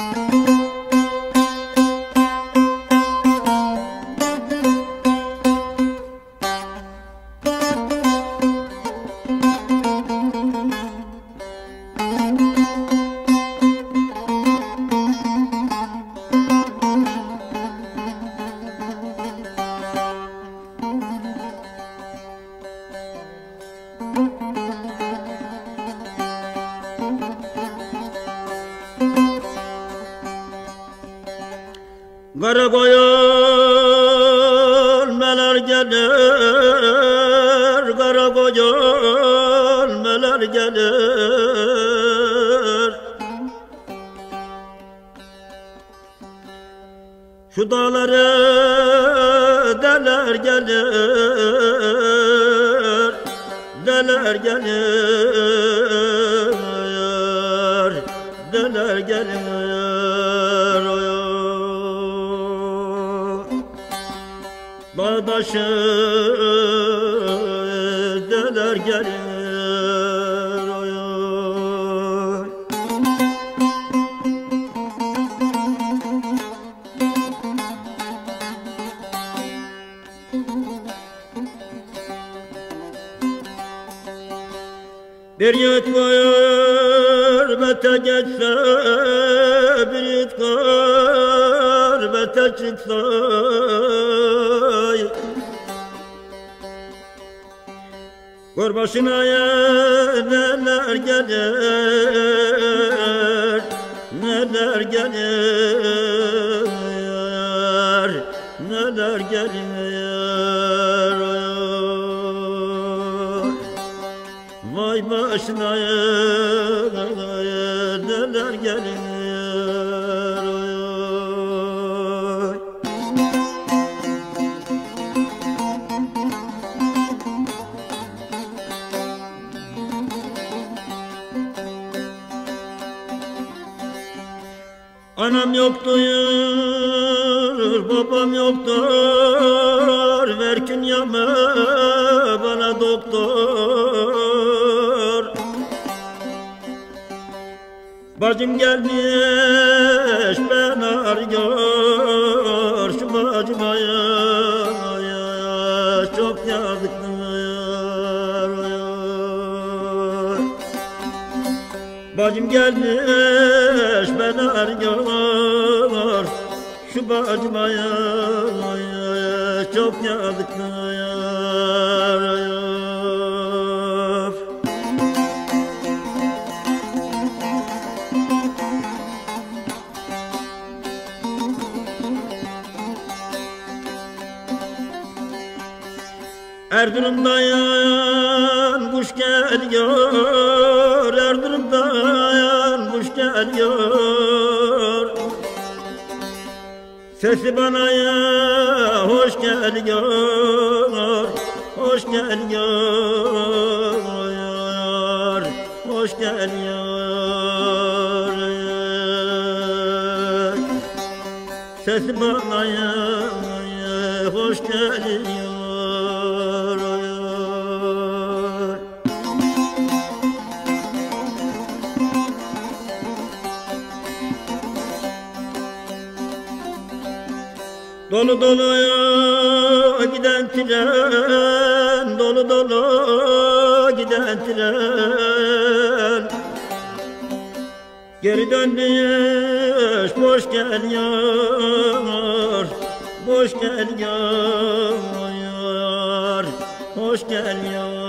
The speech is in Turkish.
Música Kara meler gelir Kara meler gelir. Şu dağları deler gelir Deler gelir Deler gelir Bağdaşı deler gelir oy, oy. Bir yiğit gurbete Bir yiğit gurbete çıksa Gör başına neler gelir Neler gelir Neler gelir Vay başına neler gelir oy. Anam yoktur, babam yoktur, ver künyamı bana doktor. Bacım gelmiş ben arıyor, şu bacıma ya, ya, ya, çok yazıktır. ya. Bacım gelmiş ben arıyor Şu bacıma ya, ya çok yazık Erzurum'dan kuş geliyor Erzurum'dan kuş geliyor Sesi bana ya hoş geliyor Hoş geliyor Hoş geliyor Sesi bana ya, hoş geliyor Dolu dolu giden tren Dolu dolu giden tren. Geri dönmüş boş geliyor Boş geliyor Hoş geliyor